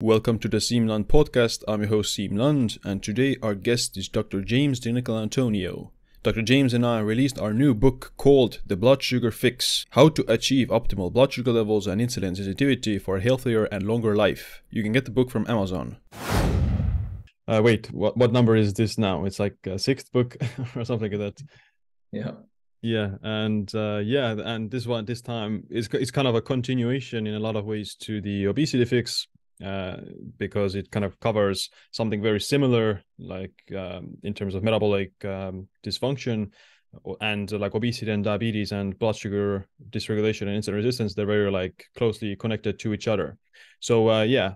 Welcome to the Siim podcast. I'm your host Siim Land, and today our guest is Dr. James DiNicolantonio. Dr. James and I released our new book called The Blood Sugar Fix How to Achieve Optimal Blood Sugar Levels and Insulin Sensitivity for a Healthier and Longer Life. You can get the book from Amazon. Uh, wait, what, what number is this now? It's like a sixth book or something like that. Yeah. Yeah, and uh, yeah, and this one this time is it's kind of a continuation in a lot of ways to the obesity fix uh, because it kind of covers something very similar, like um, in terms of metabolic um, dysfunction and uh, like obesity and diabetes and blood sugar dysregulation and insulin resistance. They're very like closely connected to each other. So uh, yeah,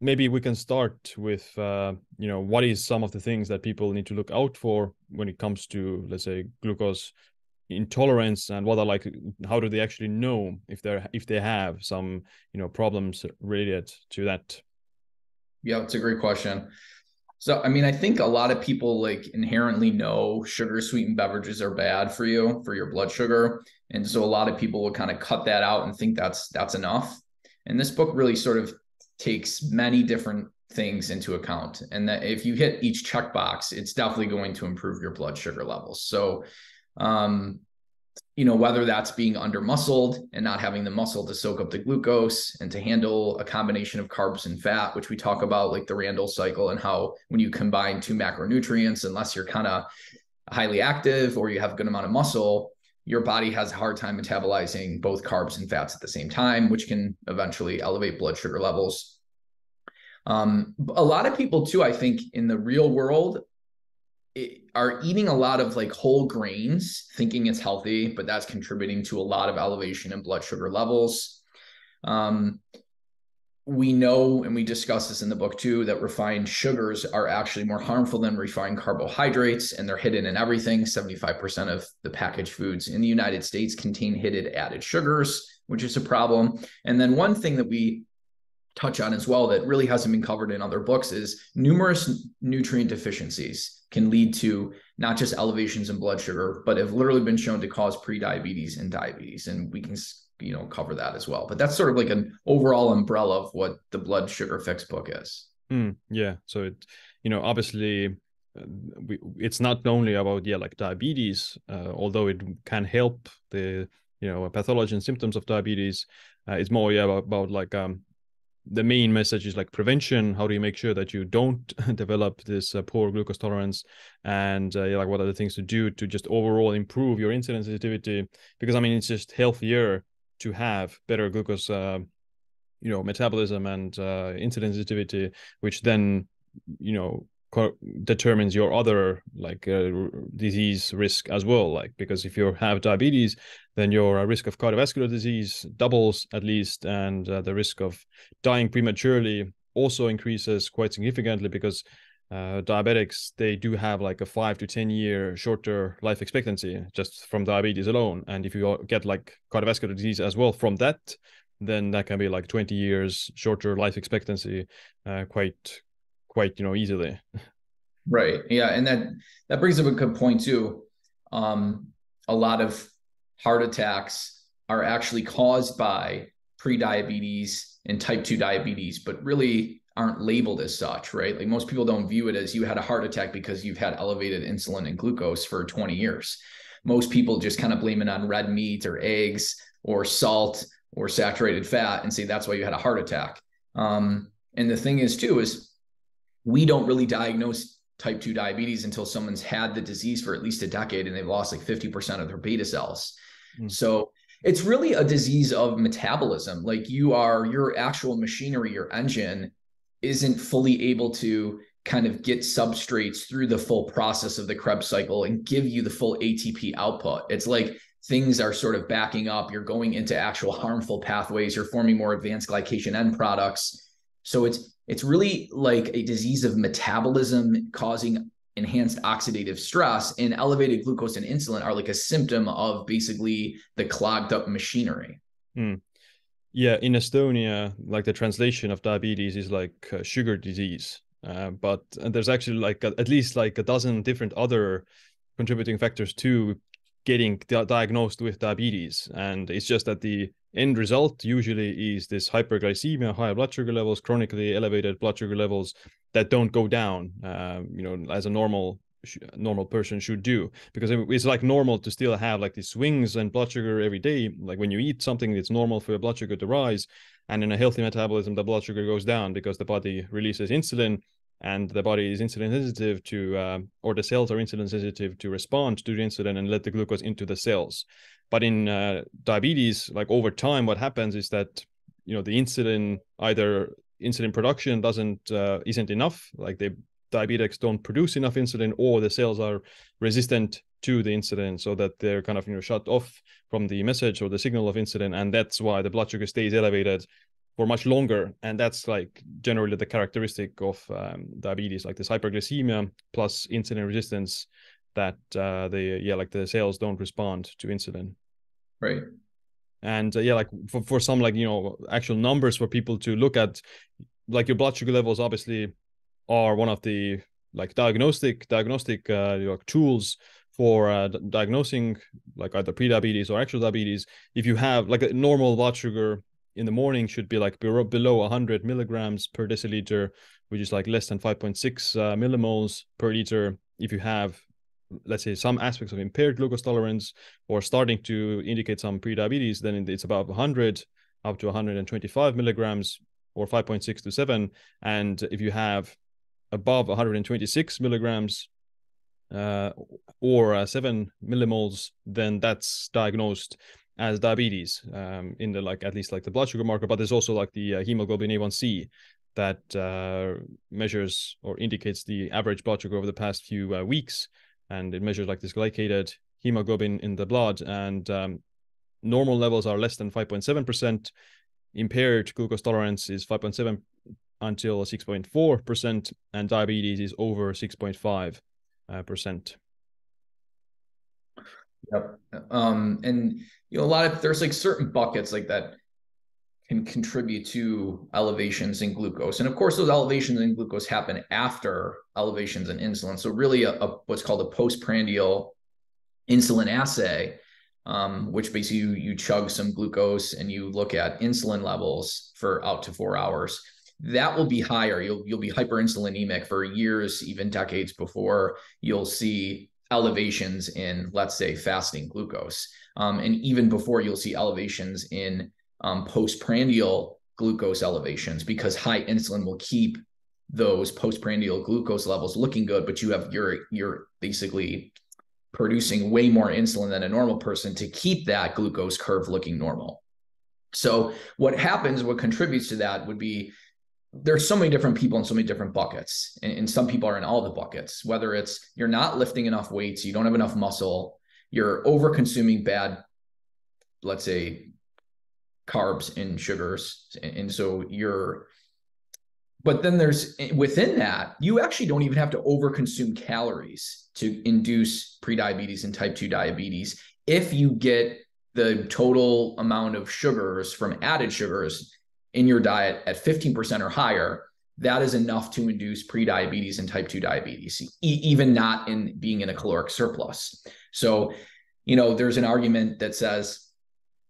maybe we can start with uh, you know what is some of the things that people need to look out for when it comes to let's say glucose intolerance and what are like how do they actually know if they're if they have some you know problems related to that? Yeah it's a great question. So i mean i think a lot of people like inherently know sugar sweetened beverages are bad for you for your blood sugar. And so a lot of people will kind of cut that out and think that's that's enough. And this book really sort of takes many different things into account. And that if you hit each checkbox it's definitely going to improve your blood sugar levels. So um, you know, whether that's being under muscled and not having the muscle to soak up the glucose and to handle a combination of carbs and fat, which we talk about, like the Randle cycle, and how when you combine two macronutrients, unless you're kind of highly active or you have a good amount of muscle, your body has a hard time metabolizing both carbs and fats at the same time, which can eventually elevate blood sugar levels. Um, a lot of people, too, I think in the real world, are eating a lot of like whole grains, thinking it's healthy, but that's contributing to a lot of elevation in blood sugar levels. Um, we know, and we discuss this in the book too, that refined sugars are actually more harmful than refined carbohydrates, and they're hidden in everything. 75% of the packaged foods in the United States contain hidden added sugars, which is a problem. And then one thing that we touch on as well that really hasn't been covered in other books is numerous nutrient deficiencies can lead to not just elevations in blood sugar but have literally been shown to cause pre-diabetes and diabetes and we can you know cover that as well. But that's sort of like an overall umbrella of what the blood sugar fix book is. Mm, yeah. So it you know obviously uh, it's not only about yeah like diabetes uh, although it can help the you know pathology and symptoms of diabetes uh, it's more yeah about, about like um the main message is like prevention. How do you make sure that you don't develop this uh, poor glucose tolerance? And uh, like what are the things to do to just overall improve your insulin sensitivity? Because i mean it's just healthier to have better glucose uh, you know metabolism and uh, insulin sensitivity which then you know determines your other like uh, disease risk as well like because if you have diabetes then your risk of cardiovascular disease doubles at least and uh, the risk of dying prematurely also increases quite significantly because uh, diabetics they do have like a five to ten year shorter life expectancy just from diabetes alone. And if you get like cardiovascular disease as well from that then that can be like 20 years shorter life expectancy uh, quite quite you know easily. Right. Yeah and that that brings up a good point too. Um a lot of heart attacks are actually caused by pre-diabetes and type 2 diabetes but really aren't labeled as such right? Like most people don't view it as you had a heart attack because you've had elevated insulin and glucose for 20 years. Most people just kind of blame it on red meat or eggs or salt or saturated fat and say that's why you had a heart attack. Um, and the thing is too is we don't really diagnose type 2 diabetes until someone's had the disease for at least a decade and they've lost like 50% of their beta cells. Mm. So it's really a disease of metabolism. Like you are, your actual machinery, your engine isn't fully able to kind of get substrates through the full process of the Krebs cycle and give you the full ATP output. It's like things are sort of backing up. You're going into actual harmful pathways. You're forming more advanced glycation end products. So it's it's really like a disease of metabolism causing enhanced oxidative stress and elevated glucose and insulin are like a symptom of basically the clogged up machinery. Hmm. Yeah, in Estonia, like the translation of diabetes is like uh, sugar disease, uh, but there's actually like a, at least like a dozen different other contributing factors to getting di- diagnosed with diabetes, and it's just that the end result usually is this hyperglycemia, high blood sugar levels, chronically elevated blood sugar levels that don't go down, uh, you know, as a normal normal person should do. Because it's like normal to still have like these swings and blood sugar every day. Like when you eat something it's normal for your blood sugar to rise. And in a healthy metabolism the blood sugar goes down because the body releases insulin and the body is insulin sensitive to uh, or the cells are insulin sensitive to respond to the insulin and let the glucose into the cells but in uh, diabetes like over time what happens is that you know the insulin either insulin production doesn't uh, isn't enough like the diabetics don't produce enough insulin or the cells are resistant to the insulin so that they're kind of you know shut off from the message or the signal of insulin and that's why the blood sugar stays elevated for much longer. And that's like generally the characteristic of um, diabetes like this hyperglycemia plus insulin resistance that uh, the yeah like the cells don't respond to insulin right. And uh, yeah like for, for some like you know actual numbers for people to look at like your blood sugar levels obviously are one of the like diagnostic diagnostic uh, tools for uh, diagnosing like either pre-diabetes or actual diabetes. If you have like a normal blood sugar in the morning should be like below below 100 milligrams per deciliter which is like less than 5.6 uh, millimoles per liter if you have let's say some aspects of impaired glucose tolerance or starting to indicate some pre-diabetes then it's about 100 up to 125 milligrams or 5.6 to 7 and if you have above 126 milligrams uh, or uh, 7 millimoles, then that's diagnosed as diabetes um, in the like at least like the blood sugar marker. But there's also like the uh, hemoglobin A1C that uh, measures or indicates the average blood sugar over the past few uh, weeks, and it measures like this glycated hemoglobin in the blood. And um, normal levels are less than 5.7 percent. Impaired glucose tolerance is 5.7 until 6.4%, and diabetes is over 6.5%. Uh, percent. Yep. Um, and you know, a lot of there's like certain buckets like that can contribute to elevations in glucose. And of course, those elevations in glucose happen after elevations in insulin. So really a, a what's called a postprandial insulin assay, um, which basically you, you chug some glucose and you look at insulin levels for out to four hours that will be higher. You'll you'll be hyperinsulinemic for years, even decades before you'll see elevations in, let's say, fasting glucose, um, and even before you'll see elevations in um, postprandial glucose elevations, because high insulin will keep those postprandial glucose levels looking good, but you have you're you're basically producing way more insulin than a normal person to keep that glucose curve looking normal. So what happens, what contributes to that would be there's so many different people in so many different buckets and, and, some people are in all the buckets whether it's you're not lifting enough weights you don't have enough muscle you're over consuming bad let's say carbs and sugars and, so you're but then there's eh, within that you actually don't even have to over consume calories to induce prediabetes and type 2 diabetes if you get the total amount of sugars from added sugars in your diet at 15% or higher, that is enough to induce prediabetes and type 2 diabetes, e- even not in being in a caloric surplus. So, you know, there's an argument that says,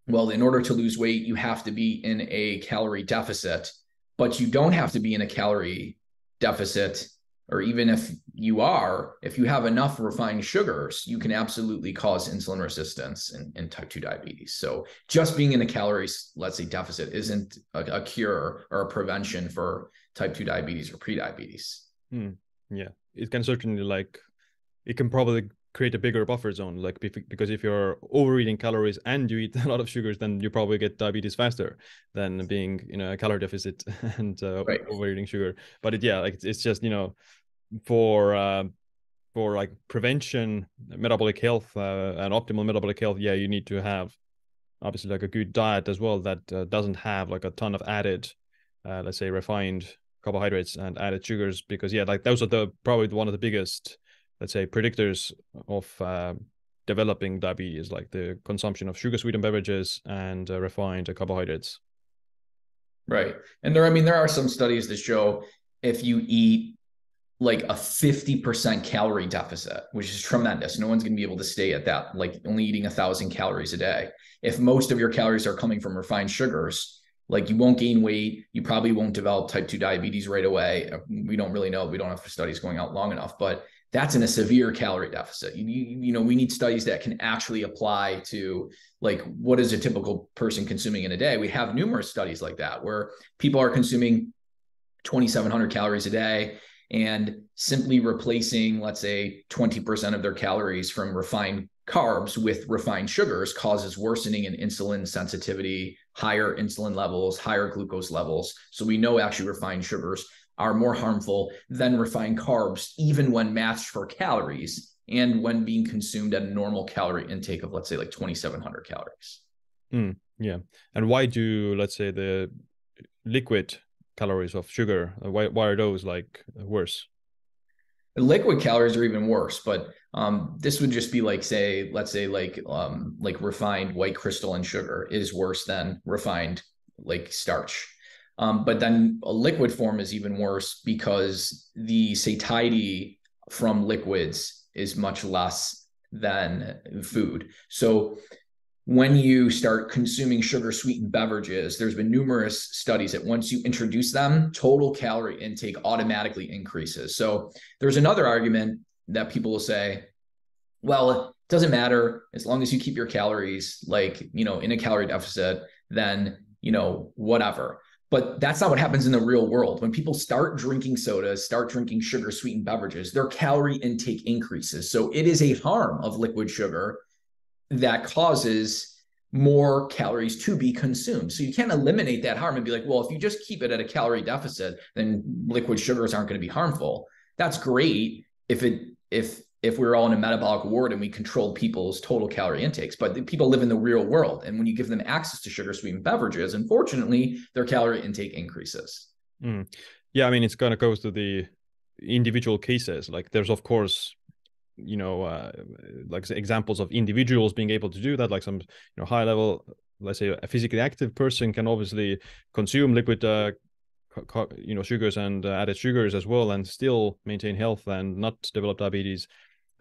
well, in order to lose weight, you have to be in a calorie deficit, but you don't have to be in a calorie deficit or even if you are, if you have enough refined sugars, you can absolutely cause insulin resistance and, and type 2 diabetes. So just being in a calories, let's say deficit, isn't a, a cure or a prevention for type 2 diabetes or prediabetes. Hmm. Yeah, it can certainly like, it can probably create a bigger buffer zone like because if you're overeating calories and you eat a lot of sugars then you probably get diabetes faster than being you know a calorie deficit and uh, right. overeating sugar but it, yeah like it's just you know for uh, for like prevention metabolic health uh, and optimal metabolic health yeah you need to have obviously like a good diet as well that uh, doesn't have like a ton of added uh, let's say refined carbohydrates and added sugars because yeah like those are the probably one of the biggest let's say predictors of uh, developing diabetes like the consumption of sugar sweetened beverages and uh, refined carbohydrates right and there i mean there are some studies that show if you eat like a 50% calorie deficit, which is tremendous. No one's going to be able to stay at that, like only eating a thousand calories a day. If most of your calories are coming from refined sugars, like you won't gain weight, you probably won't develop type 2 diabetes right away. We don't really know. We don't have studies going out long enough, but that's in a severe calorie deficit. You, you, know, we need studies that can actually apply to like what is a typical person consuming in a day. We have numerous studies like that where people are consuming 2,700 calories a day and simply replacing, let's say, 20% of their calories from refined carbs with refined sugars causes worsening in insulin sensitivity, higher insulin levels, higher glucose levels. So we know actually refined sugars are more harmful than refined carbs, even when matched for calories and when being consumed at a normal calorie intake of, let's say, like 2,700 calories. Mm, yeah. And why do, let's say, the liquid calories of sugar? Why, why are those like worse? liquid calories are even worse but um, this would just be like say let's say like um, like refined white crystalline sugar is worse than refined like starch um, but then a liquid form is even worse because the satiety from liquids is much less than food so when you start consuming sugar sweetened beverages, there's been numerous studies that once you introduce them, total calorie intake automatically increases. So there's another argument that people will say, well, it doesn't matter as long as you keep your calories like, you know, in a calorie deficit, then, you know, whatever. But that's not what happens in the real world. When people start drinking sodas, start drinking sugar sweetened beverages, their calorie intake increases. So it is a harm of liquid sugar that causes more calories to be consumed. So you can't eliminate that harm and be like, well, if you just keep it at a calorie deficit, then liquid sugars aren't going to be harmful. That's great if it if if we were all in a metabolic ward and we controlled people's total calorie intakes, but people live in the real world. And when you give them access to sugar sweetened beverages, unfortunately, their calorie intake increases. Mm. Yeah, I mean, it's kind of goes to the individual cases. Like, there's of course you know uh, like examples of individuals being able to do that like some you know high level let's say a physically active person can obviously consume liquid uh, you know sugars and uh, added sugars as well and still maintain health and not develop diabetes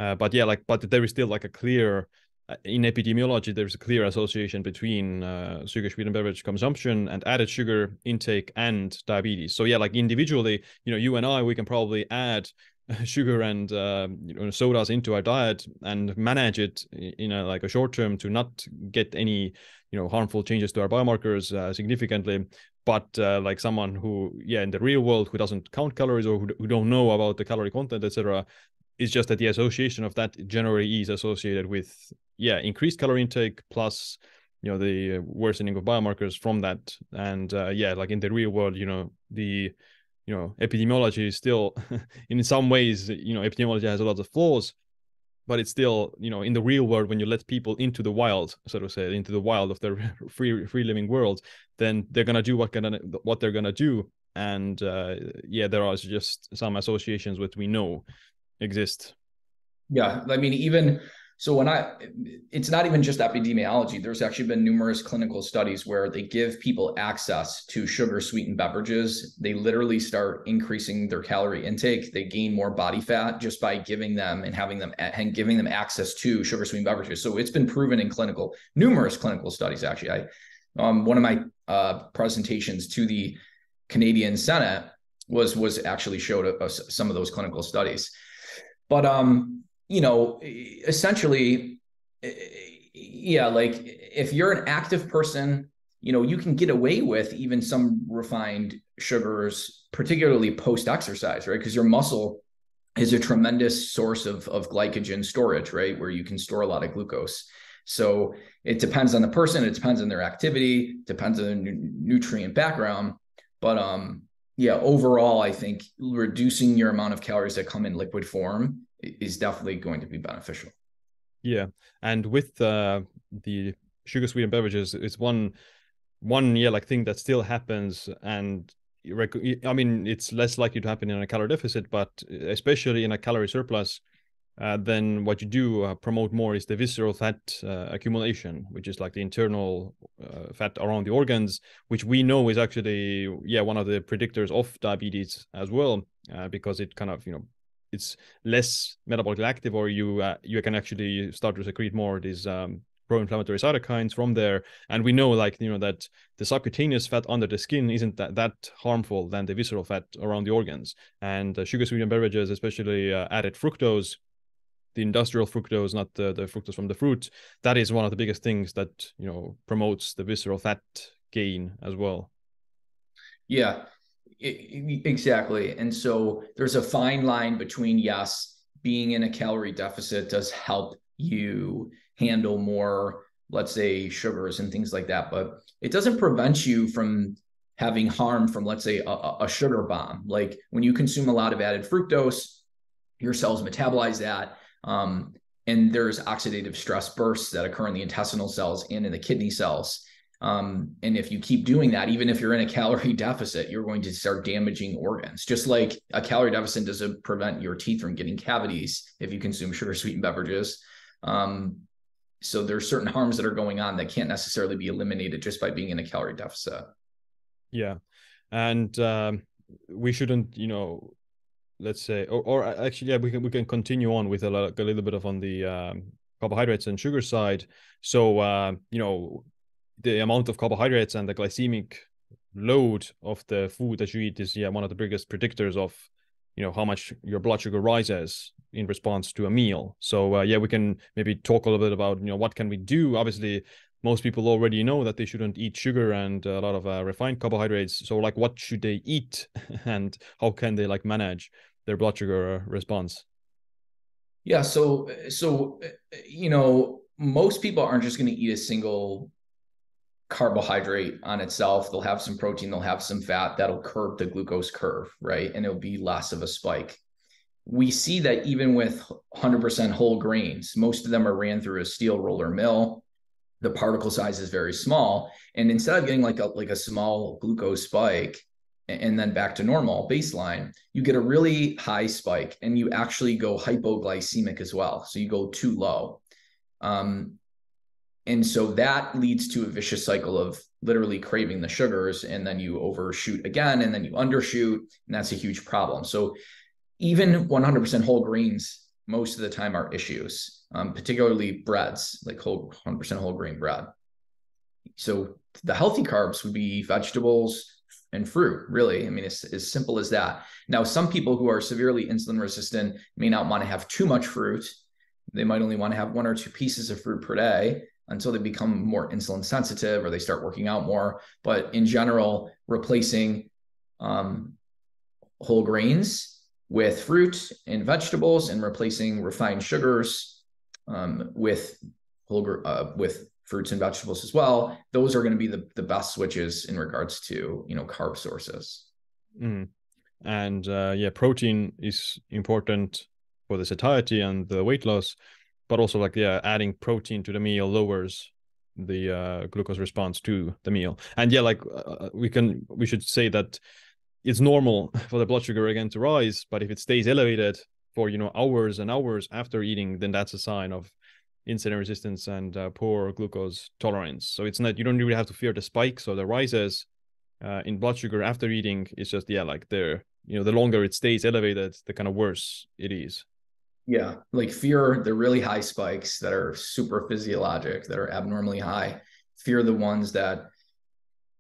uh, but yeah like but there is still like a clear uh, in epidemiology there's a clear association between uh, sugar sweetened beverage consumption and added sugar intake and diabetes. So yeah like individually you know you and i we can probably add sugar and uh, you know sodas into our diet and manage it in a like a short term to not get any you know harmful changes to our biomarkers uh, significantly. But uh, like someone who yeah in the real world who doesn't count calories or who, who don't know about the calorie content etc is just that the association of that generally is associated with yeah increased calorie intake plus you know the worsening of biomarkers from that. And uh, yeah like in the real world you know the you know epidemiology is still in some ways you know epidemiology has a lot of flaws but it's still you know in the real world when you let people into the wild so to say into the wild of their free free living world then they're gonna do what gonna what they're gonna do. And uh, yeah there are just some associations which we know exist yeah i mean even so when I, it's not even just epidemiology. There's actually been numerous clinical studies where they give people access to sugar sweetened beverages. They literally start increasing their calorie intake. They gain more body fat just by giving them and having them and giving them access to sugar sweetened beverages. So it's been proven in clinical, numerous clinical studies. Actually, I, um, one of my uh, presentations to the Canadian Senate was was actually showed us some of those clinical studies. But um, you know, essentially, yeah, like if you're an active person, you know, you can get away with even some refined sugars, particularly post exercise, right? Because your muscle is a tremendous source of, of glycogen storage, right? Where you can store a lot of glucose. So it depends on the person, it depends on their activity, depends on the nutrient background. But um, yeah, overall, I think reducing your amount of calories that come in liquid form is definitely going to be beneficial. Yeah, and with uh, the sugar sweetened beverages, it's one one yeah like thing that still happens and I mean, it's less likely to happen in a calorie deficit, but especially in a calorie surplus, uh, then what you do uh, promote more is the visceral fat uh, accumulation, which is like the internal uh, fat around the organs, which we know is actually yeah one of the predictors of diabetes as well. uh, because it kind of you know it's less metabolically active, or you you can actually start to secrete more these um, pro-inflammatory cytokines from there. And we know, like you know, that the subcutaneous fat under the skin isn't that, that harmful than the visceral fat around the organs. And sugar sweetened beverages, especially added fructose, the industrial fructose, not the, the fructose from the fruit, that is one of the biggest things that you know promotes the visceral fat gain as well. Yeah, exactly. And so there's a fine line between yes, being in a calorie deficit does help you handle more, let's say, sugars and things like that. But it doesn't prevent you from having harm from, let's say, a, a sugar bomb. Like when you consume a lot of added fructose, your cells metabolize that. Um, and there's oxidative stress bursts that occur in the intestinal cells and in the kidney cells. Um, and if you keep doing that, even if you're in a calorie deficit, you're going to start damaging organs. Just like a calorie deficit doesn't prevent your teeth from getting cavities if you consume sugar sweetened beverages. Um, so there's certain harms that are going on that can't necessarily be eliminated just by being in a calorie deficit. Yeah, and um, we shouldn't, you know, let's say, or, or actually, yeah, we can we can continue on with a, a little bit of on the um, carbohydrates and sugar side. So uh, you know, the amount of carbohydrates and the glycemic load of the food that you eat is yeah one of the biggest predictors of you know how much your blood sugar rises in response to a meal. So uh, yeah we can maybe talk a little bit about you know what can we do. Obviously most people already know that they shouldn't eat sugar and a lot of uh, refined carbohydrates. So like what should they eat and how can they like manage their blood sugar uh, response yeah so so you know most people aren't just going to eat a single carbohydrate on itself. They'll have some protein, they'll have some fat that'll curb the glucose curve, right? And it'll be less of a spike. We see that even with 100% whole grains, most of them are ran through a steel roller mill. The particle size is very small, and instead of getting like a like a small glucose spike and then back to normal baseline, you get a really high spike, and you actually go hypoglycemic as well. So you go too low. Um, and so that leads to a vicious cycle of literally craving the sugars and then you overshoot again and then you undershoot and that's a huge problem so even 100% whole grains most of the time are issues um, particularly breads like whole 100% whole grain bread so the healthy carbs would be vegetables and fruit really. I mean it's as simple as that. Now some people who are severely insulin resistant may not want to have too much fruit. They might only want to have one or two pieces of fruit per day until they become more insulin sensitive or they start working out more. But in general, replacing um, whole grains with fruit and vegetables and replacing refined sugars um, with whole uh, with fruits and vegetables as well. Those are going to be the, the best switches in regards to you know carb sources. Mm. And uh, yeah, protein is important for the satiety and the weight loss but also like yeah adding protein to the meal lowers the uh, glucose response to the meal and yeah like uh, uh, we can we should say that it's normal for the blood sugar again to rise but if it stays elevated for you know hours and hours after eating then that's a sign of insulin resistance and uh, poor glucose tolerance. So it's not you don't really have to fear the spikes or the rises uh, in blood sugar after eating. It's just yeah like the you know the longer it stays elevated the kind of worse it is. Yeah, like fear the really high spikes that are super physiologic, that are abnormally high. Fear the ones that,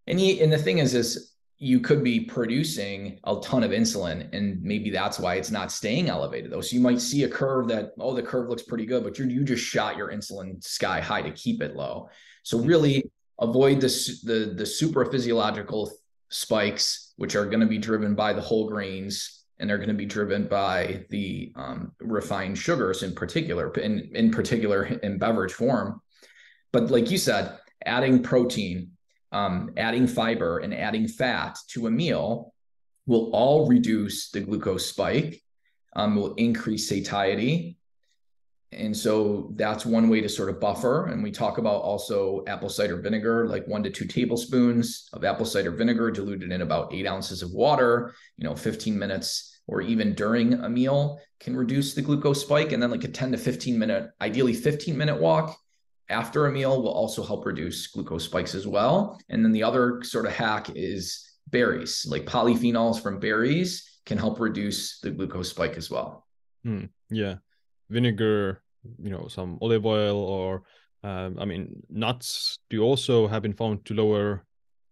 and he, and the thing is, is you could be producing a ton of insulin, and maybe that's why it's not staying elevated though. So you might see a curve that, oh, the curve looks pretty good, but you you just shot your insulin sky high to keep it low. So really avoid this the the super physiological spikes, which are going to be driven by the whole grains and they're going to be driven by the um, refined sugars in particular, in, in particular in beverage form. But like you said, adding protein, um, adding fiber, and adding fat to a meal will all reduce the glucose spike, um, will increase satiety. And so that's one way to sort of buffer. And we talk about also apple cider vinegar, like one to two tablespoons of apple cider vinegar diluted in about eight ounces of water, you know, 15 minutes or even during a meal can reduce the glucose spike. And then like a 10 to 15 minute, ideally 15 minute walk after a meal will also help reduce glucose spikes as well. And then the other sort of hack is berries, like polyphenols from berries can help reduce the glucose spike as well. Mm, yeah. Vinegar, you know, some olive oil or um, I mean, nuts do also have been found to lower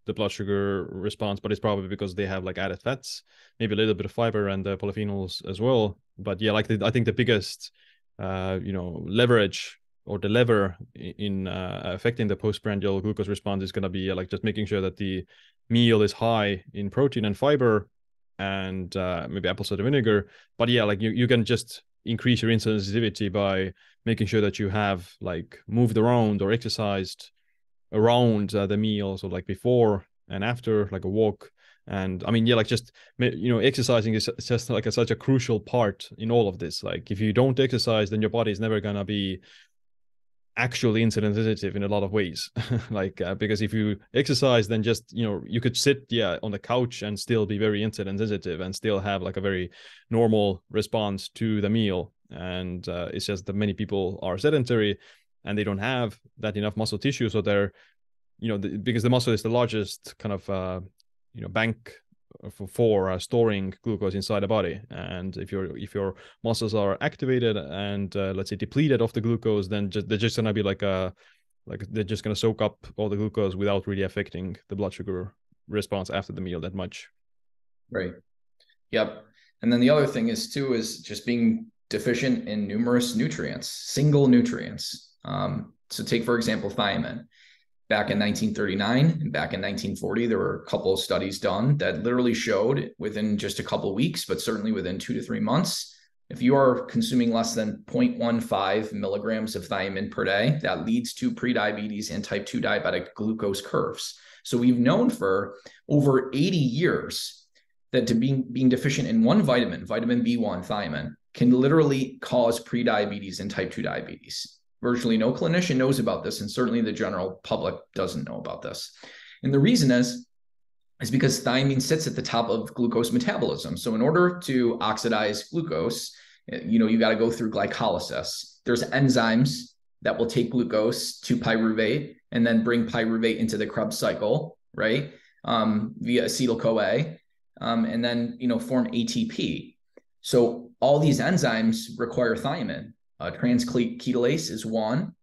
the blood sugar response, but it's probably because they have like added fats, maybe a little bit of fiber and the polyphenols as well. But yeah, like the, I think the biggest, uh, you know, leverage or the lever in uh, affecting the postprandial glucose response is going to be uh, like just making sure that the meal is high in protein and fiber and uh, maybe apple cider vinegar. But yeah, like you, you can just increase your insulin sensitivity by making sure that you have like moved around or exercised around uh, the meal so like before and after like a walk and i mean yeah like just you know exercising is just like a, such a crucial part in all of this like if you don't exercise then your body is never gonna be actually insulin sensitive in a lot of ways. Like uh, because if you exercise then just you know you could sit yeah on the couch and still be very insulin sensitive and still have like a very normal response to the meal. And uh, it's just that many people are sedentary and they don't have that enough muscle tissue. So they're you know the, because the muscle is the largest kind of uh, you know bank for, for uh, storing glucose inside the body. And if your if your muscles are activated and uh, let's say depleted of the glucose then just, they're just gonna be like a like they're just gonna soak up all the glucose without really affecting the blood sugar response after the meal that much. Right. Yep. And then the other thing is too is just being deficient in numerous nutrients single nutrients. Um, so take, for example, thiamine. Back in 1939 and back in 1940, there were a couple of studies done that literally showed within just a couple weeks, but certainly within two to three months, if you are consuming less than 0.15 milligrams of thiamine per day, that leads to prediabetes and type 2 diabetic glucose curves. So we've known for over 80 years that to being, being deficient in one vitamin, vitamin B1, thiamine, can literally cause prediabetes and type 2 diabetes virtually no clinician knows about this, and certainly the general public doesn't know about this. And the reason is, is because thiamine sits at the top of glucose metabolism. So in order to oxidize glucose, you know, you got to go through glycolysis. There's enzymes that will take glucose to pyruvate and then bring pyruvate into the Krebs cycle, right? Um, via acetyl CoA, um, and then you know form ATP. So all these enzymes require thiamine. Uh, transketolase is one.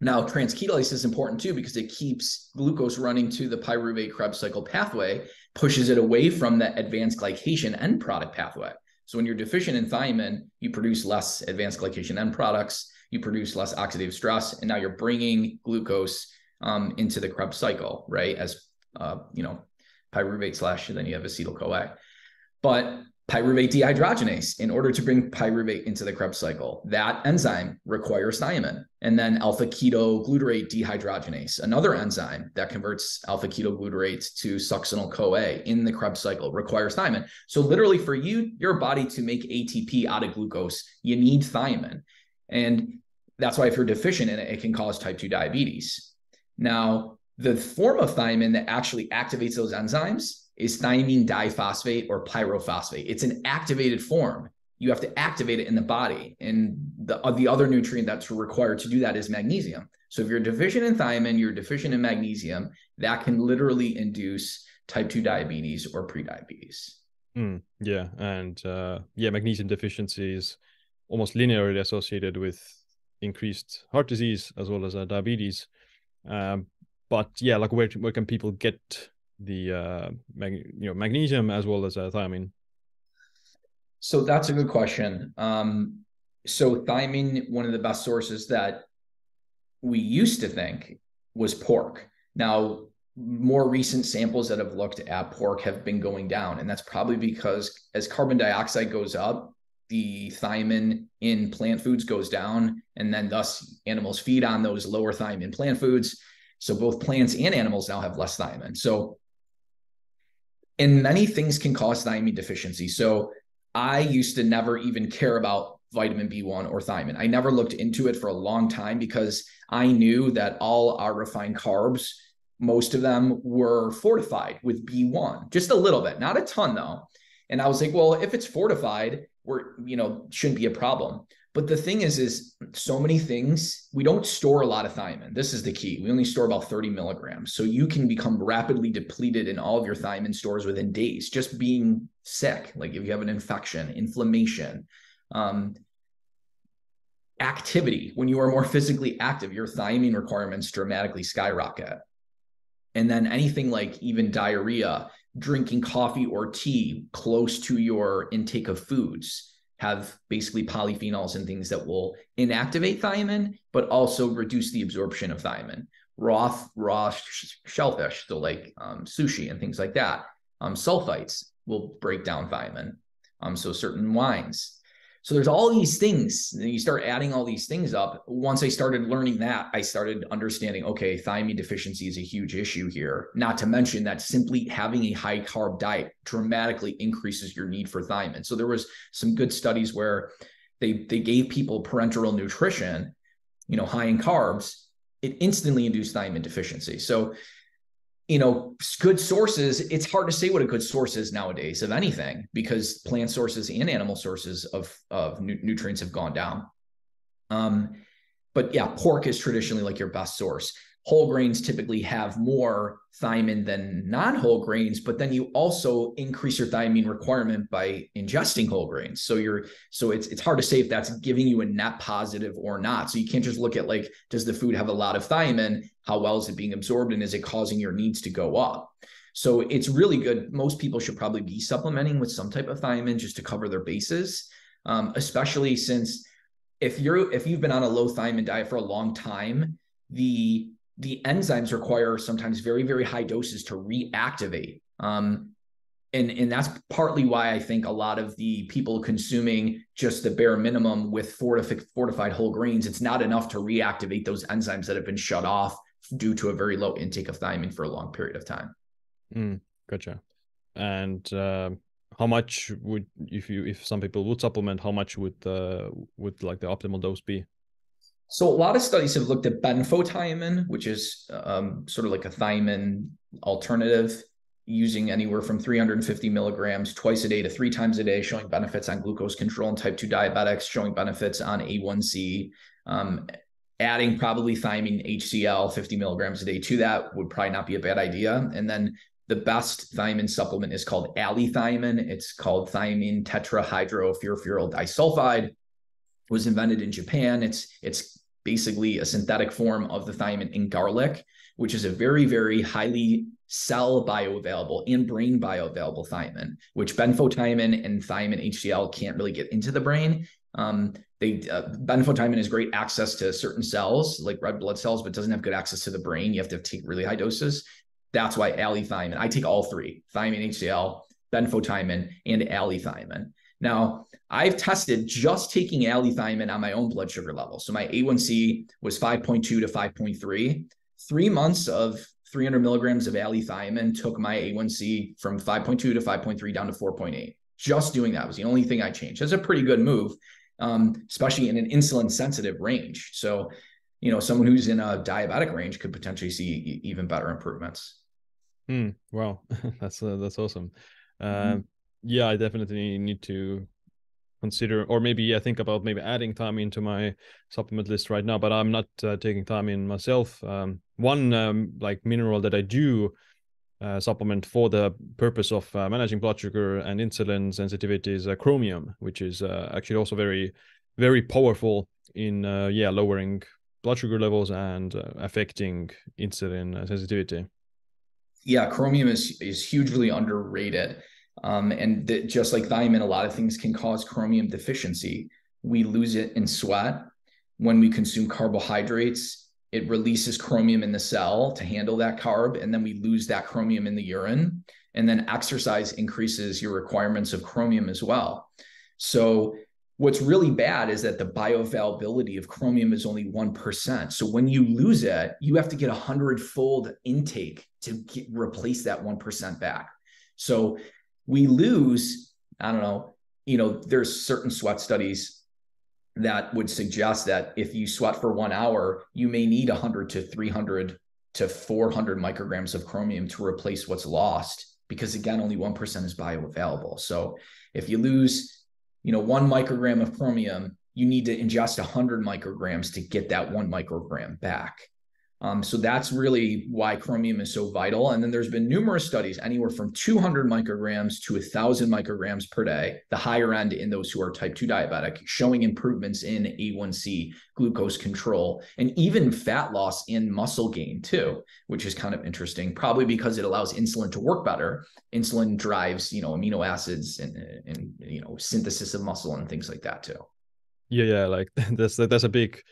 Now, transketolase is important too because it keeps glucose running to the pyruvate Krebs cycle pathway, pushes it away from the advanced glycation end product pathway. So when you're deficient in thiamine, you produce less advanced glycation end products, you produce less oxidative stress, and now you're bringing glucose um, into the Krebs cycle, right? As uh, you know, pyruvate slash, and then you have acetyl CoA. But pyruvate dehydrogenase in order to bring pyruvate into the Krebs cycle. That enzyme requires thiamine. And then alpha ketoglutarate dehydrogenase, another enzyme that converts alpha ketoglutarate to succinyl CoA in the Krebs cycle, requires thiamine. So, literally, for you, your body to make ATP out of glucose, you need thiamine. And that's why, if you're deficient in it, it can cause type 2 diabetes. Now, the form of thiamine that actually activates those enzymes is thiamine diphosphate or pyrophosphate. It's an activated form. You have to activate it in the body. And the, uh, the other nutrient that's required to do that is magnesium. So if you're deficient in thiamine, you're deficient in magnesium, that can literally induce type 2 diabetes or prediabetes. Mm, yeah. And uh, yeah, magnesium deficiency is almost linearly associated with increased heart disease as well as uh, diabetes. Um, but yeah, like where, where can people get the uh, mag- you know magnesium as well as uh, thiamine? So that's a good question. Um, so thiamine, one of the best sources that we used to think was pork. Now, more recent samples that have looked at pork have been going down, and that's probably because as carbon dioxide goes up, the thiamine in plant foods goes down, and then thus animals feed on those lower thiamine plant foods. So both plants and animals now have less thiamine. So and many things can cause thiamine deficiency. So I used to never even care about vitamin B1 or thiamine. I never looked into it for a long time because I knew that all our refined carbs, most of them were fortified with B1, just a little bit, not a ton though. And I was like, well, if it's fortified, we're, you know, shouldn't be a problem. But the thing is, is so many things we don't store a lot of thiamine. This is the key. We only store about 30 milligrams. So you can become rapidly depleted in all of your thiamine stores within days, just being sick. Like if you have an infection, inflammation, um, activity. When you are more physically active, your thiamine requirements dramatically skyrocket. And then anything like even diarrhea, drinking coffee or tea close to your intake of foods have basically polyphenols and things that will inactivate thiamine, but also reduce the absorption of thiamine. Raw, raw sh- shellfish, so like um, sushi and things like that. Um, sulfites will break down thiamine. Um, so certain wines, so there's all these things. And you start adding all these things up. Once I started learning that, I started understanding, okay, thiamine deficiency is a huge issue here. Not to mention that simply having a high carb diet dramatically increases your need for thiamine. So there was some good studies where they they gave people parenteral nutrition, you know, high in carbs, it instantly induced thiamine deficiency. So you know, good sources, it's hard to say what a good source is nowadays of anything because plant sources and animal sources of, of nu- nutrients have gone down. Um, but yeah, pork is traditionally like your best source whole grains typically have more thiamine than non-whole grains but then you also increase your thiamine requirement by ingesting whole grains. So you're so it's it's hard to say if that's giving you a net positive or not. So you can't just look at like does the food have a lot of thiamine? How well is it being absorbed? And is it causing your needs to go up? So it's really good. Most people should probably be supplementing with some type of thiamine just to cover their bases um, especially since if you're if you've been on a low thiamine diet for a long time the the enzymes require sometimes very, very high doses to reactivate. Um, and, and that's partly why I think a lot of the people consuming just the bare minimum with fortifi- fortified whole grains, it's not enough to reactivate those enzymes that have been shut off due to a very low intake of thiamine for a long period of time. Mm, gotcha. And uh, how much would if you if some people would supplement, how much would uh, would like the optimal dose be? So a lot of studies have looked at benfotiamine, which is um, sort of like a thiamine alternative, using anywhere from 350 milligrams twice a day to three times a day, showing benefits on glucose control in type 2 diabetics, showing benefits on A1C. Um, adding probably thiamine HCl 50 milligrams a day to that would probably not be a bad idea. And then the best thiamine supplement is called allithiamine. It's called thiamine tetrahydrofurfuryl disulfide was invented in Japan. It's it's basically a synthetic form of the thiamine in garlic, which is a very very highly cell bioavailable and brain bioavailable thiamine, which benfotiamine and thiamine HCl can't really get into the brain. Um, they uh, benfotiamine has great access to certain cells like red blood cells, but doesn't have good access to the brain. You have to take really high doses. That's why allithiamine. I take all three: thiamine, HCl, benfotiamine, and allithiamine. Now, I've tested just taking allithiamine on my own blood sugar level. So my A1C was 5.2 to 5.3. Three months of 300 milligrams of allithiamine took my A1C from 5.2 to 5.3 down to 4.8. Just doing that was the only thing I changed. That's a pretty good move, um, especially in an insulin sensitive range. So, you know, someone who's in a diabetic range could potentially see even better improvements. Hmm. wow, that's uh, that's awesome. Uh, mm-hmm yeah, I definitely need to consider, or maybe I think about maybe adding thiamine to my supplement list right now. But I'm not uh, taking thiamine myself. Um, one um, like mineral that I do uh, supplement for the purpose of uh, managing blood sugar and insulin sensitivity is uh, chromium, which is uh, actually also very, very powerful in uh, yeah lowering blood sugar levels and affecting insulin sensitivity. Yeah, chromium is is hugely underrated. Um, and th- just like thiamine, a lot of things can cause chromium deficiency. We lose it in sweat. When we consume carbohydrates, it releases chromium in the cell to handle that carb, and then we lose that chromium in the urine. And then exercise increases your requirements of chromium as well. So, what's really bad is that the bioavailability of chromium is only 1%. So, when you lose it, you have to get a hundredfold intake to get, replace that 1% back. So, we lose, I don't know, you know, there's certain sweat studies that would suggest that if you sweat for one hour, you may need 100 to 300 to 400 micrograms of chromium to replace what's lost because again only 1% is bioavailable so if you lose you know one microgram of chromium you need to ingest 100 micrograms to get that one microgram back. Um, so that's really why chromium is so vital. And then there's been numerous studies, anywhere from 200 micrograms to 1,000 micrograms per day, the higher end in those who are type 2 diabetic, showing improvements in A1C, glucose control, and even fat loss and muscle gain too, which is kind of interesting, probably because it allows insulin to work better. Insulin drives, you know, amino acids and, and you know, synthesis of muscle and things like that too. Yeah, yeah, like that's that's a big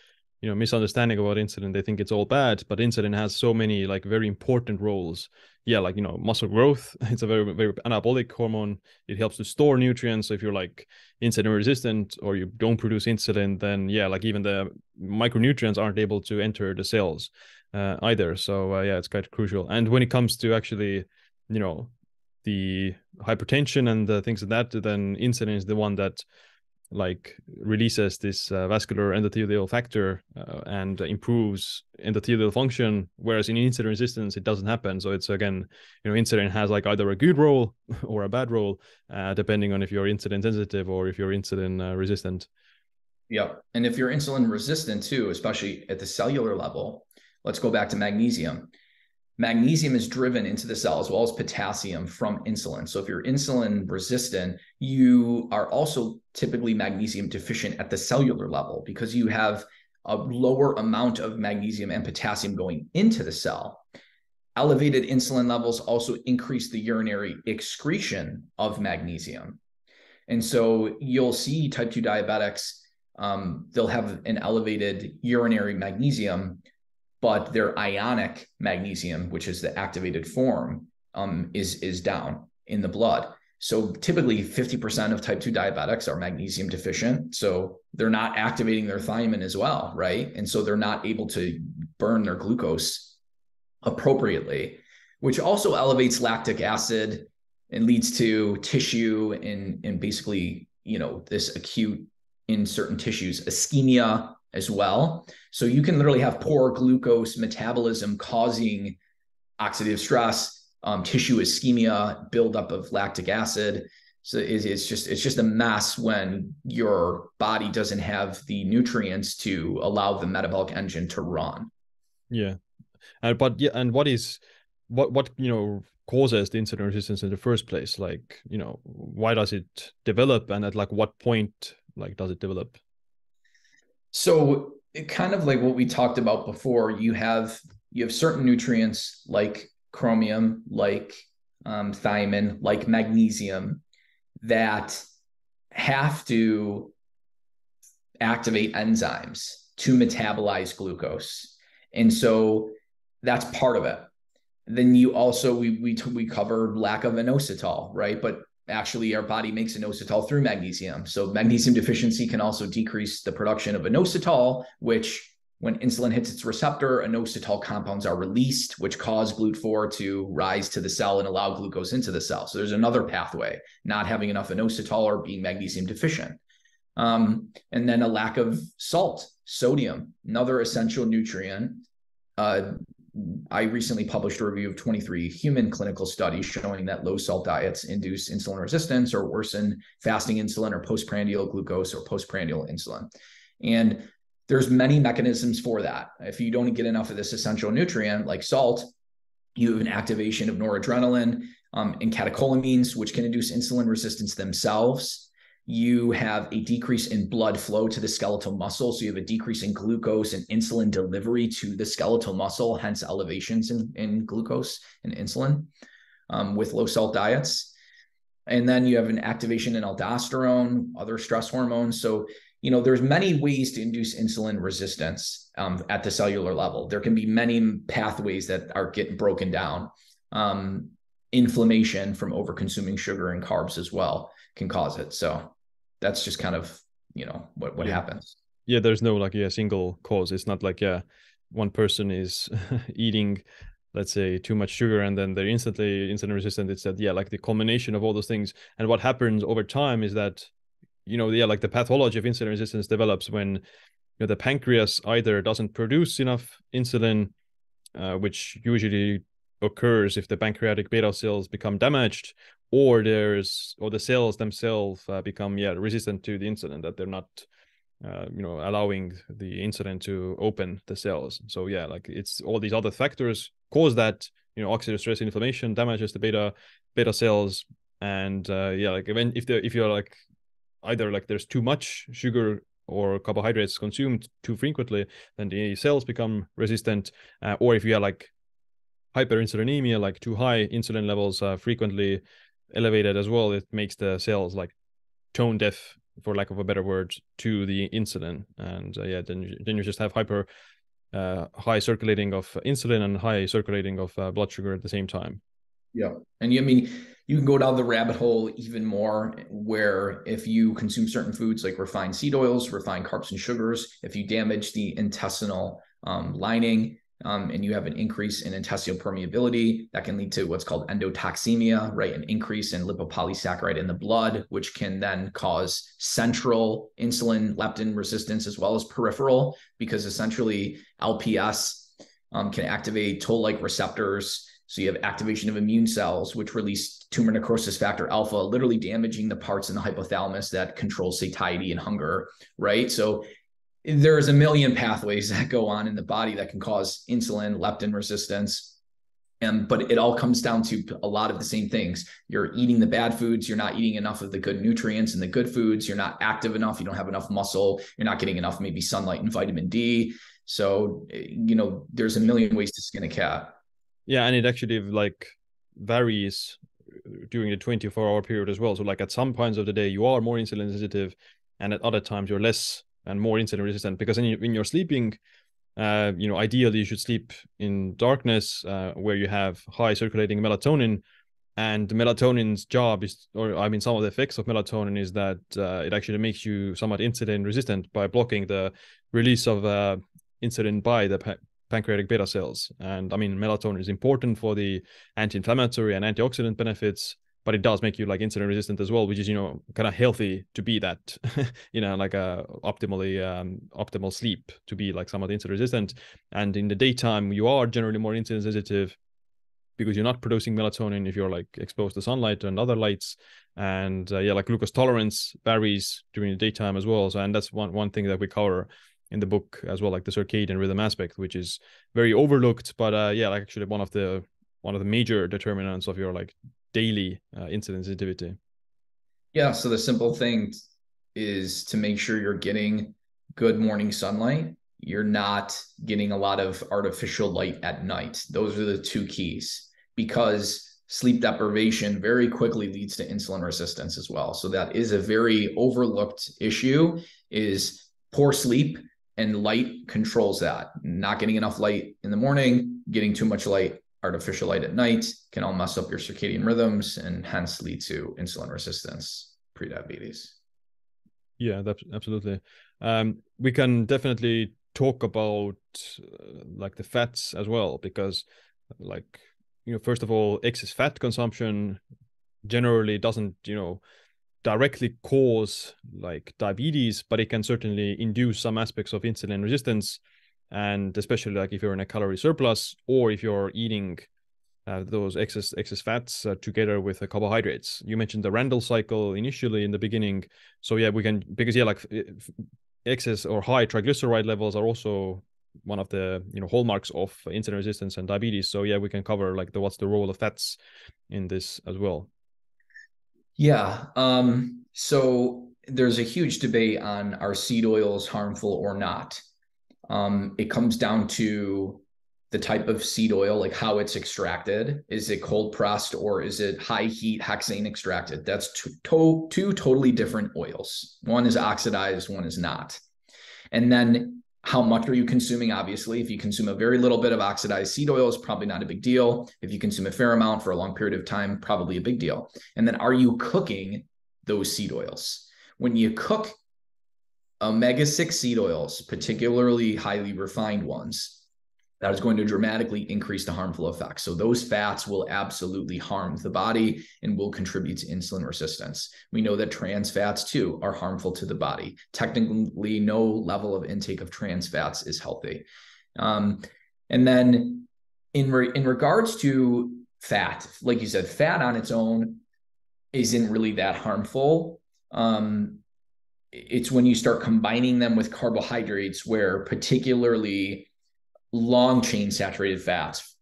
you know misunderstanding about insulin they think it's all bad but insulin has so many like very important roles. Yeah like you know muscle growth it's a very very anabolic hormone. It helps to store nutrients. So if you're like insulin resistant or you don't produce insulin then yeah like even the micronutrients aren't able to enter the cells uh, either. So uh, yeah it's quite crucial. And when it comes to actually you know the hypertension and the things like that then insulin is the one that like releases this uh, vascular endothelial factor uh, and improves endothelial function whereas in insulin resistance it doesn't happen. So it's again you know insulin has like either a good role or a bad role uh, depending on if you're insulin sensitive or if you're insulin uh, resistant. Yeah and if you're insulin resistant too especially at the cellular level let's go back to magnesium magnesium is driven into the cell as well as potassium from insulin. So if you're insulin resistant, you are also typically magnesium deficient at the cellular level because you have a lower amount of magnesium and potassium going into the cell. Elevated insulin levels also increase the urinary excretion of magnesium. And so you'll see type 2 diabetics, um, they'll have an elevated urinary magnesium but their ionic magnesium, which is the activated form, um, is is down in the blood. So typically 50% of type 2 diabetics are magnesium deficient. So they're not activating their thiamine as well, right? And so they're not able to burn their glucose appropriately, which also elevates lactic acid and leads to tissue and, and basically, you know, this acute in certain tissues, ischemia, as well. So you can literally have poor glucose metabolism causing oxidative stress, um, tissue ischemia, buildup of lactic acid. So it's, it's just it's just a mess when your body doesn't have the nutrients to allow the metabolic engine to run. Yeah, uh, but yeah, and what is what what you know causes the insulin resistance in the first place? Like you know why does it develop, and at like what point like does it develop? So it kind of like what we talked about before, you have you have certain nutrients like chromium, like um, thiamine, like magnesium that have to activate enzymes to metabolize glucose. And so that's part of it. Then you also we we we cover lack of inositol, right? But actually our body makes inositol through magnesium. So magnesium deficiency can also decrease the production of inositol, which when insulin hits its receptor, inositol compounds are released, which cause GLUT4 to rise to the cell and allow glucose into the cell. So there's another pathway, not having enough inositol or being magnesium deficient. Um, and then a lack of salt, sodium, another essential nutrient. Uh, I recently published a review of 23 human clinical studies showing that low salt diets induce insulin resistance or worsen fasting insulin or postprandial glucose or postprandial insulin. And there's many mechanisms for that. If you don't get enough of this essential nutrient like salt, you have an activation of noradrenaline um, and catecholamines, which can induce insulin resistance themselves you have a decrease in blood flow to the skeletal muscle. So you have a decrease in glucose and insulin delivery to the skeletal muscle, hence elevations in, in glucose and insulin um, with low salt diets. And then you have an activation in aldosterone, other stress hormones. So, you know, there's many ways to induce insulin resistance um, at the cellular level. There can be many pathways that are getting broken down. Um, inflammation from over consuming sugar and carbs as well can cause it. So that's just kind of you know what what yeah. happens. Yeah there's no like yeah single cause. It's not like yeah one person is eating let's say too much sugar and then they're instantly insulin resistant. It's that yeah like the combination of all those things. And what happens over time is that you know yeah like the pathology of insulin resistance develops when you know the pancreas either doesn't produce enough insulin uh, which usually occurs if the pancreatic beta cells become damaged or there's or the cells themselves uh, become yeah resistant to the insulin that they're not uh, you know allowing the insulin to open the cells. So yeah like it's all these other factors cause that you know oxidative stress inflammation damages the beta beta cells. And uh, yeah like when if the if you're like either like there's too much sugar or carbohydrates consumed too frequently then the cells become resistant. Uh, or if you are like hyperinsulinemia like too high insulin levels uh, frequently elevated as well it makes the cells like tone deaf for lack of a better word to the insulin. And uh, yeah then you, then you just have hyper uh, high circulating of insulin and high circulating of uh, blood sugar at the same time. Yeah. And you I mean you can go down the rabbit hole even more where if you consume certain foods like refined seed oils refined carbs and sugars if you damage the intestinal um, lining um, and you have an increase in intestinal permeability that can lead to what's called endotoxemia, right? An increase in lipopolysaccharide in the blood, which can then cause central insulin leptin resistance as well as peripheral, because essentially LPS um, can activate toll-like receptors. So you have activation of immune cells, which release tumor necrosis factor alpha, literally damaging the parts in the hypothalamus that control satiety and hunger, right? So there's a million pathways that go on in the body that can cause insulin leptin resistance. And but it all comes down to a lot of the same things. You're eating the bad foods you're not eating enough of the good nutrients and the good foods you're not active enough you don't have enough muscle you're not getting enough maybe sunlight and vitamin d. So eh, you know there's a million ways to skin a cat. Yeah and it actually like varies during the 24 hour period as well. So like at some points of the day you are more insulin sensitive and at other times you're less and more insulin resistant because when, you, when you're sleeping uh, you know ideally you should sleep in darkness uh, where you have high circulating melatonin. And melatonin's job is or i mean some of the effects of melatonin is that uh, it actually makes you somewhat insulin resistant by blocking the release of uh, insulin by the pa- pancreatic beta cells. And i mean melatonin is important for the anti-inflammatory and antioxidant benefits but it does make you like insulin resistant as well which is you know kind of healthy to be that you know like a optimally um, optimal sleep to be like somewhat insulin resistant. And in the daytime you are generally more insulin sensitive because you're not producing melatonin if you're like exposed to sunlight and other lights. And uh, yeah like glucose tolerance varies during the daytime as well. So and that's one one thing that we cover in the book as well like the circadian rhythm aspect which is very overlooked. But uh yeah like actually one of the one of the major determinants of your like daily uh, insulin sensitivity? Yeah. So the simple thing is to make sure you're getting good morning sunlight. You're not getting a lot of artificial light at night. Those are the two keys because sleep deprivation very quickly leads to insulin resistance as well. So that is a very overlooked issue is poor sleep and light controls that. Not getting enough light in the morning, getting too much light artificial light at night can all mess up your circadian rhythms and hence lead to insulin resistance, prediabetes. Yeah, that, absolutely. Um, we can definitely talk about uh, like the fats as well because like you know first of all excess fat consumption generally doesn't you know directly cause like diabetes but it can certainly induce some aspects of insulin resistance and especially like if you're in a calorie surplus or if you're eating uh, those excess excess fats uh, together with the carbohydrates. You mentioned the Randle cycle initially in the beginning, so yeah, we can because yeah, like excess or high triglyceride levels are also one of the you know hallmarks of insulin resistance and diabetes. So yeah, we can cover like the what's the role of fats in this as well. Yeah. Um. So there's a huge debate on are seed oils harmful or not. Um, it comes down to the type of seed oil, like how it's extracted. Is it cold pressed or is it high heat hexane extracted? That's two, to- two totally different oils. One is oxidized, one is not. And then how much are you consuming? Obviously, if you consume a very little bit of oxidized seed oil, it's probably not a big deal. If you consume a fair amount for a long period of time, probably a big deal. And then are you cooking those seed oils? When you cook omega 6 seed oils, particularly highly refined ones, that is going to dramatically increase the harmful effects. So those fats will absolutely harm the body and will contribute to insulin resistance. We know that trans fats too are harmful to the body. Technically, no level of intake of trans fats is healthy. Um, and then in re- in regards to fat, like you said, fat on its own isn't really that harmful. Um, it's when you start combining them with carbohydrates where particularly long chain saturated fats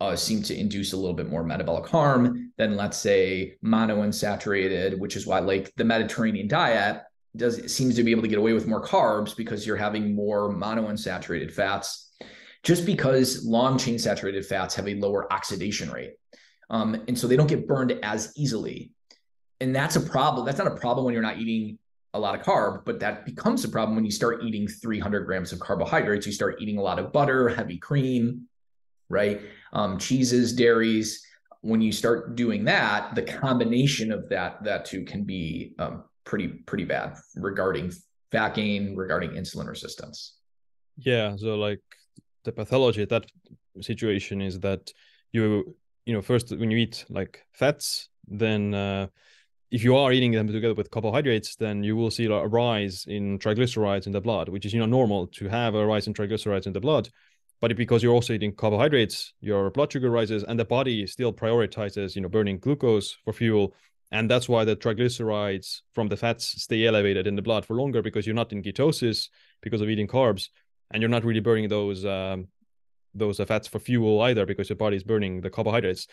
uh, seem to induce a little bit more metabolic harm than let's say monounsaturated which is why like the mediterranean diet does seems to be able to get away with more carbs because you're having more monounsaturated fats just because long chain saturated fats have a lower oxidation rate. Um, and so they don't get burned as easily. And that's a problem that's not a problem when you're not eating a lot of carb, but that becomes a problem when you start eating 300 grams of carbohydrates. You start eating a lot of butter, heavy cream, right? Um, cheeses, dairies. When you start doing that, the combination of that that two can be um, pretty pretty bad regarding fat gain, regarding insulin resistance. Yeah, so like the pathology that situation is that you you know first when you eat like fats, then uh, if you are eating them together with carbohydrates, then you will see a rise in triglycerides in the blood, which is you know normal to have a rise in triglycerides in the blood. But because you're also eating carbohydrates, your blood sugar rises, and the body still prioritizes you know burning glucose for fuel, and that's why the triglycerides from the fats stay elevated in the blood for longer because you're not in ketosis because of eating carbs, and you're not really burning those um, those fats for fuel either because your body is burning the carbohydrates.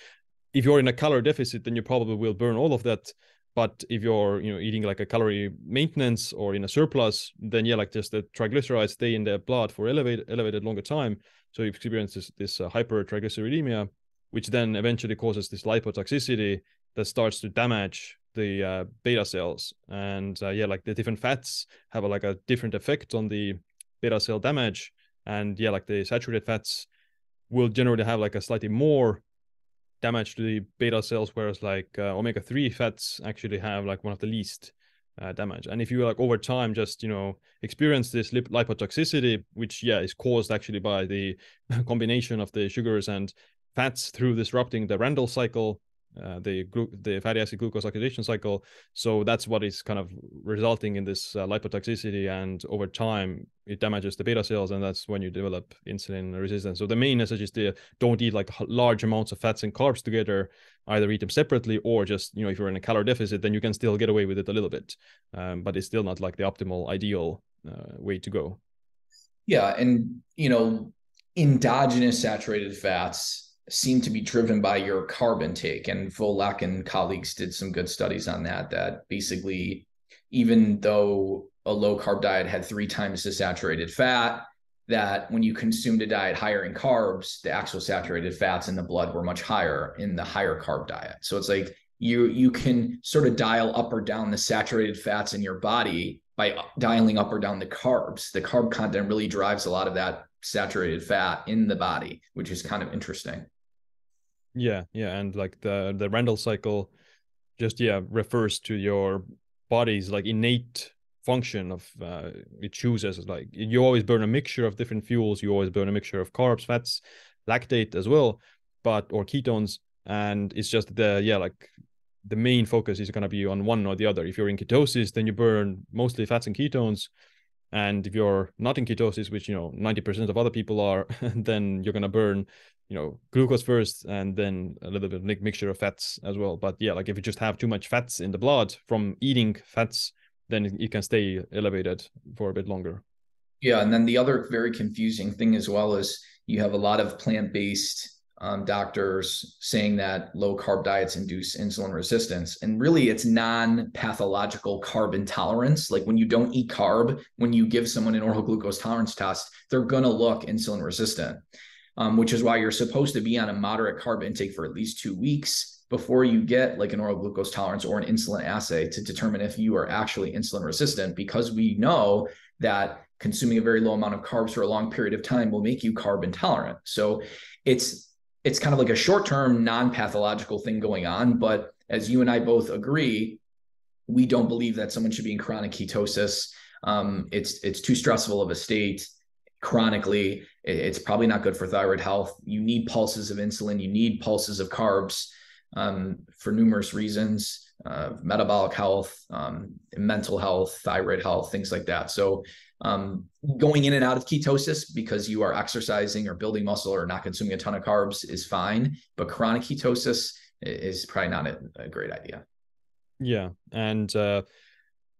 If you're in a calorie deficit, then you probably will burn all of that but if you're you know eating like a calorie maintenance or in a surplus then yeah like just the triglycerides stay in the blood for elevated elevated longer time. So you experience this, this uh, hypertriglyceridemia which then eventually causes this lipotoxicity that starts to damage the uh, beta cells. And uh, yeah like the different fats have a, like a different effect on the beta cell damage. And yeah like the saturated fats will generally have like a slightly more damage to the beta cells, whereas like uh, omega three fats actually have like one of the least uh, damage. And if you like over time just you know experience this lip- lipotoxicity, which yeah is caused actually by the combination of the sugars and fats through disrupting the Randle cycle, uh, the glu- the fatty acid glucose oxidation cycle. So that's what is kind of resulting in this uh, lipotoxicity, and over time it damages the beta cells, and that's when you develop insulin resistance. So the main message is to don't eat like large amounts of fats and carbs together. Either eat them separately, or just you know if you're in a calorie deficit, then you can still get away with it a little bit, um, but it's still not like the optimal, ideal uh, way to go. Yeah, and you know endogenous saturated fats seem to be driven by your carb intake. And Volek and colleagues did some good studies on that, that basically, even though a low carb diet had three times the saturated fat, that when you consumed a diet higher in carbs, the actual saturated fats in the blood were much higher in the higher carb diet. So it's like you you can sort of dial up or down the saturated fats in your body by dialing up or down the carbs. The carb content really drives a lot of that saturated fat in the body, which is kind of interesting. Yeah, yeah, and like the the Randle cycle, just yeah refers to your body's like innate function of uh, it chooses like you always burn a mixture of different fuels. You always burn a mixture of carbs, fats, lactate as well, but or ketones, and it's just the yeah like the main focus is going to be on one or the other. If you're in ketosis, then you burn mostly fats and ketones. And if you're not in ketosis, which you know 90% of other people are, then you're gonna burn you know glucose first and then a little bit of mixture of fats as well. But yeah like if you just have too much fats in the blood from eating fats then it can stay elevated for a bit longer. Yeah and then the other very confusing thing as well is you have a lot of plant-based um, doctors saying that low carb diets induce insulin resistance. And really, it's non pathological carb intolerance. Like when you don't eat carb, when you give someone an oral glucose tolerance test, they're going to look insulin resistant um, which is why you're supposed to be on a moderate carb intake for at least two weeks before you get like an oral glucose tolerance or an insulin assay to determine if you are actually insulin resistant, because we know that consuming a very low amount of carbs for a long period of time will make you carb intolerant. So it's it's kind of like a short-term non-pathological thing going on, but as you and I both agree, we don't believe that someone should be in chronic ketosis. Um, it's it's too stressful of a state chronically. It's probably not good for thyroid health. You need pulses of insulin. You need pulses of carbs um, for numerous reasons uh, metabolic health um, mental health thyroid health things like that. So um, going in and out of ketosis because you are exercising or building muscle or not consuming a ton of carbs is fine but chronic ketosis is probably not a, a great idea yeah and uh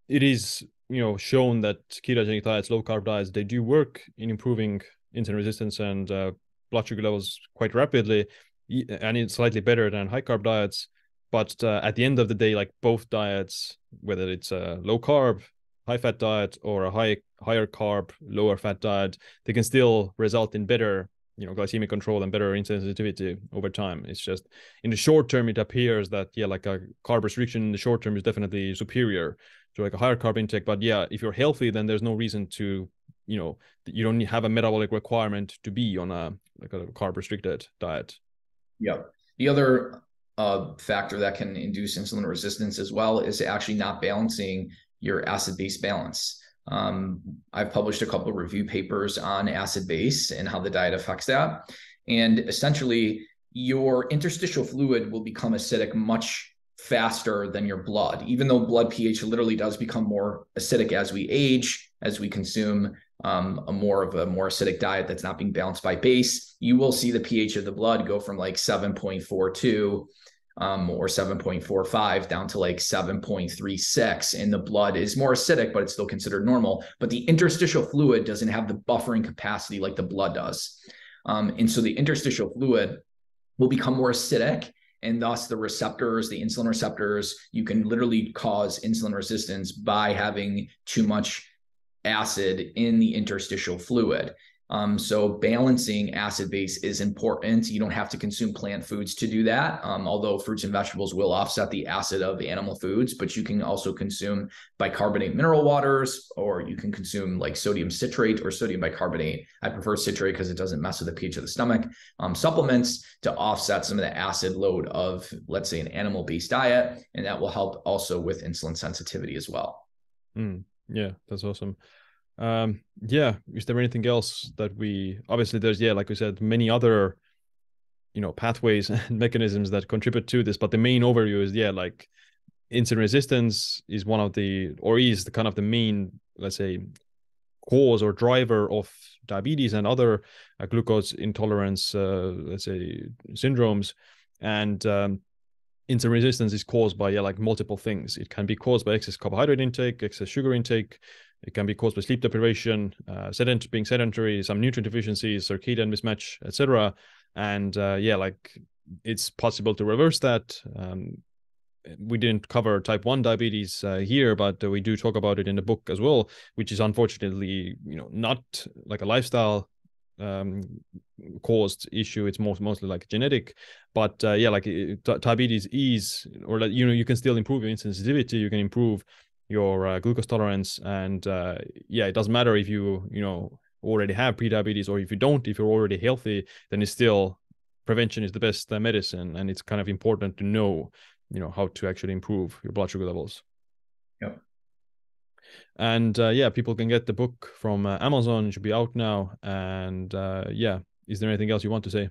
it is you know shown that ketogenic diets, low carb diets, they do work in improving insulin resistance and uh, blood sugar levels quite rapidly, and it's slightly better than high carb diets. But uh, at the end of the day, like both diets, whether it's a low carb, high fat diet or a high higher carb, lower fat diet, they can still result in better you know glycemic control and better insulin sensitivity over time. It's just in the short term it appears that yeah like a carb restriction in the short term is definitely superior to like a higher carb intake. But yeah if you're healthy then there's no reason to you know you don't have a metabolic requirement to be on a like a carb restricted diet. Yeah the other uh, factor that can induce insulin resistance as well is actually not balancing your acid base balance um, I've published a couple of review papers on acid base and how the diet affects that. And essentially, your interstitial fluid will become acidic much faster than your blood, even though blood pH literally does become more acidic as we age, as we consume um, a more of a more acidic diet that's not being balanced by base. You will see the pH of the blood go from like 7.42 um, or 7.45 down to like 7.36 and the blood is more acidic but it's still considered normal but the interstitial fluid doesn't have the buffering capacity like the blood does. Um, and so the interstitial fluid will become more acidic and thus the receptors the insulin receptors you can literally cause insulin resistance by having too much acid in the interstitial fluid um, so balancing acid base is important. You don't have to consume plant foods to do that. Um, although fruits and vegetables will offset the acid of animal foods, but you can also consume bicarbonate mineral waters, or you can consume like sodium citrate or sodium bicarbonate. I prefer citrate because it doesn't mess with the pH of the stomach. Um, supplements to offset some of the acid load of, let's say, an animal-based diet, and that will help also with insulin sensitivity as well. Mm, yeah, that's awesome um yeah is there anything else that we obviously there's yeah like we said many other you know pathways and mechanisms that contribute to this but the main overview is yeah like insulin resistance is one of the or is the kind of the main let's say cause or driver of diabetes and other uh, glucose intolerance uh, let's say syndromes. And um, insulin resistance is caused by yeah like multiple things. It can be caused by excess carbohydrate intake excess sugar intake it can be caused by sleep deprivation, uh, sedent being sedentary, some nutrient deficiencies, circadian mismatch, etc. And uh, yeah, like it's possible to reverse that. Um, we didn't cover type 1 diabetes uh, here but uh, we do talk about it in the book as well which is unfortunately you know not like a lifestyle um, caused issue it's most mostly like genetic but uh, yeah like diabetes is or like you know you can still improve your sensitivity you can improve your uh, glucose tolerance and uh, yeah it doesn't matter if you you know already have prediabetes or if you don't if you're already healthy then it's still prevention is the best uh, medicine and it's kind of important to know you know how to actually improve your blood sugar levels. Yeah and uh, yeah people can get the book from uh, amazon. It should be out now. And uh, yeah is there anything else you want to say?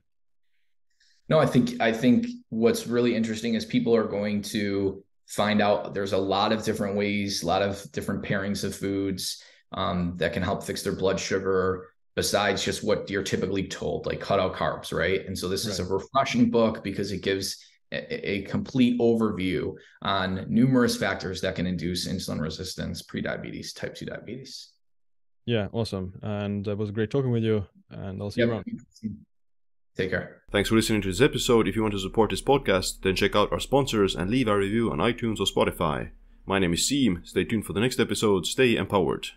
No i think i think what's really interesting is people are going to find out there's a lot of different ways, a lot of different pairings of foods um, that can help fix their blood sugar besides just what you're typically told, like cut out carbs, right? And so this right. is a refreshing book because it gives a, a, complete overview on numerous factors that can induce insulin resistance, prediabetes, type 2 diabetes. Yeah, awesome. And it was great talking with you. And I'll see yep. you around. Take care. Thanks for listening to this episode. If you want to support this podcast, then check out our sponsors and leave a review on iTunes or Spotify. My name is Siim. Stay tuned for the next episode. Stay empowered.